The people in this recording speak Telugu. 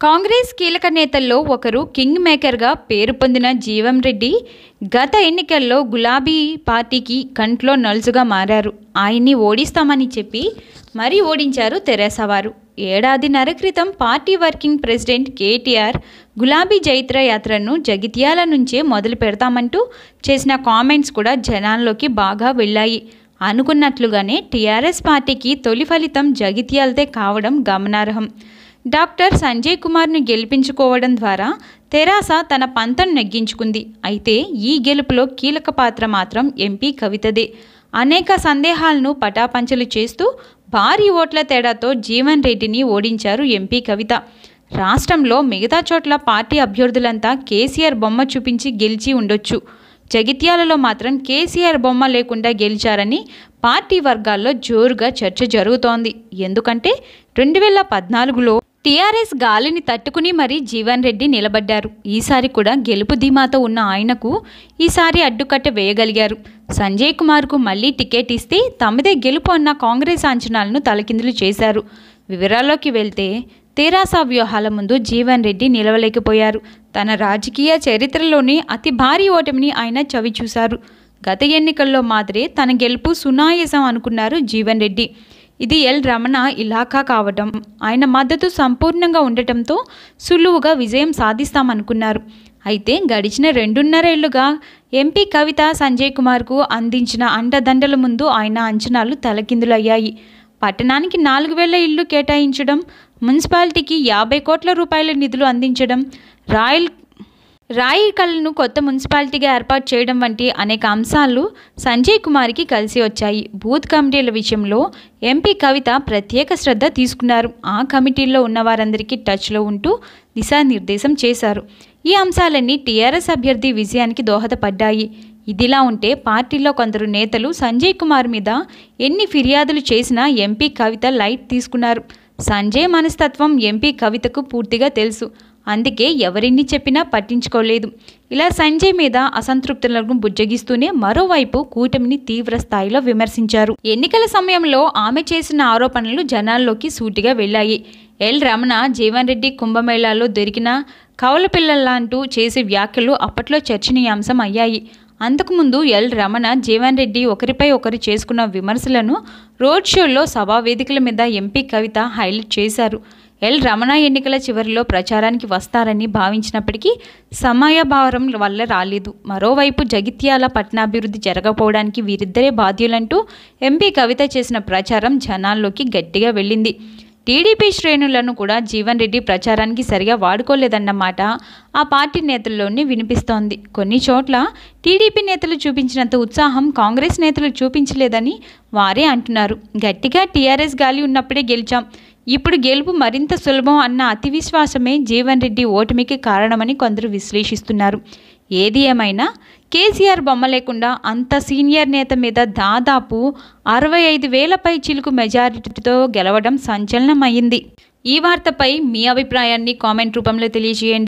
కాంగ్రెస్ కీలక నేతల్లో ఒకరు కింగ్ మేకర్గా పేరు పొందిన జీవం రెడ్డి గత ఎన్నికల్లో గులాబీ పార్టీకి కంట్లో నలుసుగా మారారు. ఆయన్ని ఓడిస్తామని చెప్పి మరీ ఓడించారు తెరాస వారు. ఏడాదిన్నర క్రితం పార్టీ వర్కింగ్ ప్రెసిడెంట్ కేటీఆర్ గులాబీ జైత్ర యాత్రను జగిత్యాల నుంచే మొదలు పెడతామంటూ చేసిన కామెంట్స్ కూడా జనాల్లోకి బాగా వెళ్ళాయి. అనుకున్నట్లుగానే టీఆర్ఎస్ పార్టీకి తొలి ఫలితం జగిత్యాలదే కావడం గమనార్హం. డాక్టర్ సంజయ్ కుమార్ను గెలిపించుకోవడం ద్వారా తెరాస తన పంతను నెగ్గించుకుంది. అయితే ఈ గెలుపులో కీలక పాత్ర మాత్రం ఎంపీ కవితదే. అనేక సందేహాలను పటాపంచలు చేస్తూ భారీ ఓట్ల తేడాతో జీవన్ రెడ్డిని ఓడించారు ఎంపీ కవిత. రాష్ట్రంలో మిగతా చోట్ల పార్టీ అభ్యర్థులంతా కేసీఆర్ బొమ్మ చూపించి గెలిచి ఉండొచ్చు. జగిత్యాలలో మాత్రం కేసీఆర్ బొమ్మ లేకుండా గెలిచారని పార్టీ వర్గాల్లో జోరుగా చర్చ జరుగుతోంది. ఎందుకంటే రెండు వేల పద్నాలుగులో టీఆర్ఎస్ గాలిని తట్టుకుని మరీ జీవన్ రెడ్డి నిలబడ్డారు. ఈసారి కూడా గెలుపు ధీమాతో ఉన్న ఆయనకు ఈసారి అడ్డుకట్ట వేయగలిగారు. సంజయ్ కుమార్కు మళ్ళీ టికెట్ ఇస్తే తమదే గెలుపు అన్న కాంగ్రెస్ అంచనాలను తలకిందులు చేశారు. వివరాల్లోకి వెళ్తే తెరాస వ్యూహాల ముందు జీవన్ రెడ్డి నిలవలేకపోయారు. తన రాజకీయ చరిత్రలోని అతి భారీ ఓటమిని ఆయన చవిచూశారు. గత ఎన్నికల్లో మాదిరే తన గెలుపు సునాయసం అనుకున్నారు జీవన్ రెడ్డి. ఇది ఎల్ రమణ ఇలాఖా కావటం. ఆయన మద్దతు సంపూర్ణంగా ఉండటంతో సులువుగా విజయం సాధిస్తామనుకున్నారు. అయితే గడిచిన రెండున్నరేళ్ళుగా ఎంపీ కవిత సంజయ్ కుమార్కు అందించిన అండదండల ముందు ఆయన అంచనాలు తలకిందులయ్యాయి. పట్టణానికి నాలుగు వేల ఇళ్ళు కేటాయించడం మున్సిపాలిటీకి యాభై కోట్ల రూపాయల నిధులు అందించడం రాయల్ రాయి కళను కొత్త మున్సిపాలిటీగా ఏర్పాటు చేయడం వంటి అనేక అంశాలు సంజయ్ కుమార్కి కలిసి వచ్చాయి. బూత్ కమిటీల విషయంలో ఎంపీ కవిత ప్రత్యేక శ్రద్ధ తీసుకున్నారు. ఆ కమిటీల్లో ఉన్న వారందరికీ టచ్లో ఉంటూ దిశానిర్దేశం చేశారు. ఈ అంశాలన్నీ టీఆర్ఎస్ అభ్యర్థి విజయానికి దోహదపడ్డాయి. ఇదిలా ఉంటే పార్టీలో కొందరు నేతలు సంజయ్ కుమార్ మీద ఎన్ని ఫిర్యాదులు చేసినా ఎంపీ కవిత లైట్ తీసుకున్నారు. సంజయ్ మనస్తత్వం ఎంపీ కవితకు పూర్తిగా తెలుసు. అందుకే ఎవరిన్ని చెప్పినా పట్టించుకోలేదు. ఇలా సంజయ్ మీద అసంతృప్తులను బుజ్జగిస్తూనే మరోవైపు కూటమిని తీవ్ర స్థాయిలో విమర్శించారు. ఎన్నికల సమయంలో ఆమె చేసిన ఆరోపణలు జనాల్లోకి సూటిగా వెళ్ళాయి. ఎల్ రమణ జీవన్ రెడ్డి కుంభమేళాలో దొరికిన కవల పిల్లలంటూ చేసే వ్యాఖ్యలు అప్పట్లో చర్చనీయాంశం అయ్యాయి. అంతకుముందు ఎల్ రమణ జీవన్ రెడ్డి ఒకరిపై ఒకరు చేసుకున్న విమర్శలను రోడ్ షోలో సభా వేదికల మీద ఎంపీ కవిత హైలైట్ చేశారు. ఎల్ రమణ ఎన్నికల చివరిలో ప్రచారానికి వస్తారని భావించినప్పటికీ సమయభారం వల్ల రాలేదు. మరోవైపు జగిత్యాల పట్టణాభివృద్ధి జరగకపోవడానికి వీరిద్దరే బాధ్యులంటూ ఎంపీ కవిత చేసిన ప్రచారం జనాల్లోకి గట్టిగా వెళ్ళింది. టీడీపీ శ్రేణులను కూడా జీవన్ రెడ్డి ప్రచారానికి సరిగా వాడుకోలేదన్నమాట ఆ పార్టీ నేతల్లోనే వినిపిస్తోంది. కొన్ని చోట్ల టీడీపీ నేతలు చూపించినంత ఉత్సాహం కాంగ్రెస్ నేతలు చూపించలేదని వారే అంటున్నారు. గట్టిగా టీఆర్ఎస్ గాలి ఉన్నప్పుడే గెలిచాం. ఇప్పుడు గెలుపు మరింత సులభం అన్న అతి విశ్వాసమే జీవన్ రెడ్డి ఓటమికి కారణమని కొందరు విశ్లేషిస్తున్నారు. ఏది ఏమైనా కేసీఆర్ బొమ్మ లేకుండా అంత సీనియర్ నేత మీద దాదాపు అరవై ఐదు వేలపై చిలుకు మెజారిటీతో గెలవడం సంచలనమైంది. ఈ వార్తపై మీ అభిప్రాయాన్ని కామెంట్ రూపంలో తెలియజేయండి.